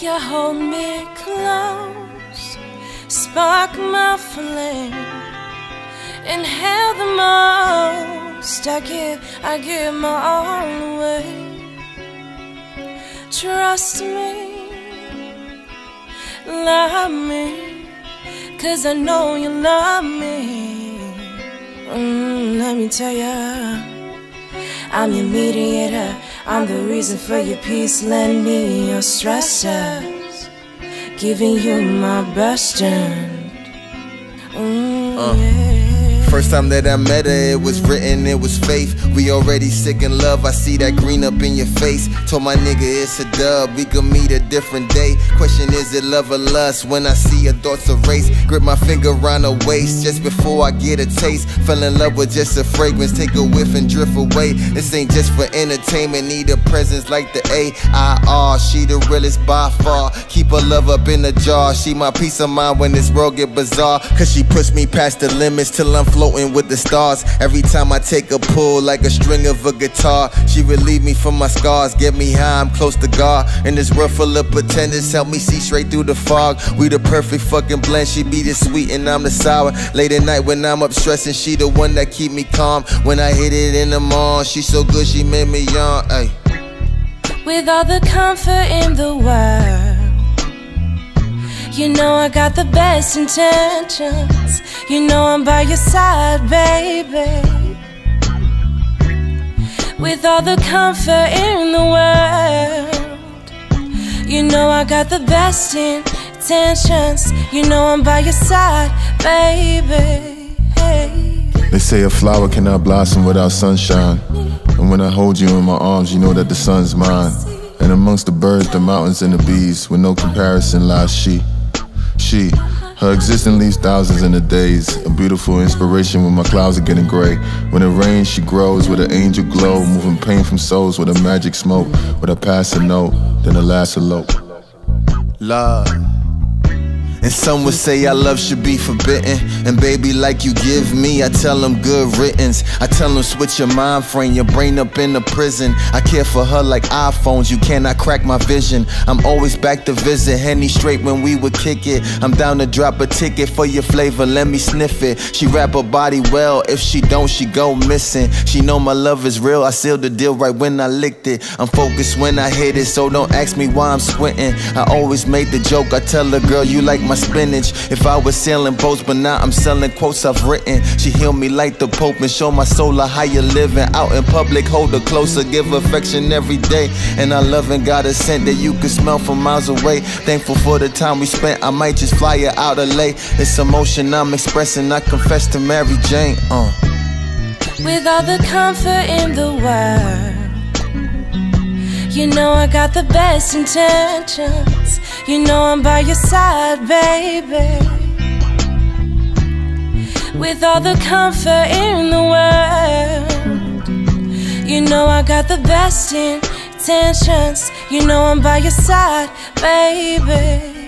You hold me close, spark my flame, inhale the most. I give, I give my all away. Trust me, love me, cause I know you love me. Mm, let me tell ya, I'm your mediator. I'm the reason for your peace. Lend me your stressors, giving you my best and. Mm, Uh. yeah. First time that I met her, it was written, it was faith. We already sick in love, I see that green up in your face. Told my nigga it's a dub, we could meet a different day. Question is it love or lust? When I see your thoughts erase, grip my finger around her waist just before I get a taste. Fell in love with just a fragrance, take a whiff and drift away. This ain't just for entertainment, need a presence like the A-I-R. She the realest by far. Keep her love up in a jar. She my peace of mind when this world get bizarre. Cause she push me past the limits till I'm floating with the stars. Every time I take a pull like a string of a guitar, she relieve me from my scars. Get me high, I'm close to God. In this world full of pretenders, help me see straight through the fog. We the perfect fucking blend. She be the sweet and I'm the sour. Late at night when I'm up stressing, she the one that keep me calm. When I hit it in the morning, she so good she made me yawn. Ay. with all the comfort in the world. You know I got the best intentions. You know I'm by your side, baby. With all the comfort in the world. You know I got the best intentions. You know I'm by your side, baby. Hey. They say a flower cannot blossom without sunshine. And when I hold you in my arms, you know that the sun's mine. And amongst the birds, the mountains, and the bees, with no comparison lies she. She. Her existence leaves thousands in the days. A beautiful inspiration when my clouds are getting gray. When it rains, she grows with an angel glow, moving pain from souls with a magic smoke. With a passing note, then a last elope. love. And some would say our love should be forbidden. And baby, like you give me, I tell them good riddance. I tell them switch your mind frame, your brain up in the prison. I care for her like iPhones, you cannot crack my vision. I'm always back to visit, Henny straight when we would kick it. I'm down to drop a ticket for your flavor, let me sniff it. She wrap her body well, if she don't, she go missing. She know my love is real, I sealed the deal right when I licked it. I'm focused when I hit it, so don't ask me why I'm squinting. I always made the joke, I tell her, girl, you like my spinach. If I was selling boats, but now I'm selling quotes I've written. She heal me like the Pope and show my soul how you living. Out in public, hold her closer, give affection every day. And I love and got a scent that you can smell from miles away. Thankful for the time we spent, I might just fly her out of LA. It's emotion I'm expressing, I confess to Mary Jane. Uh. with all the comfort in the world. You know I got the best intentions. You know I'm by your side, baby. With all the comfort in the world. You know I got the best intentions. You know I'm by your side, baby.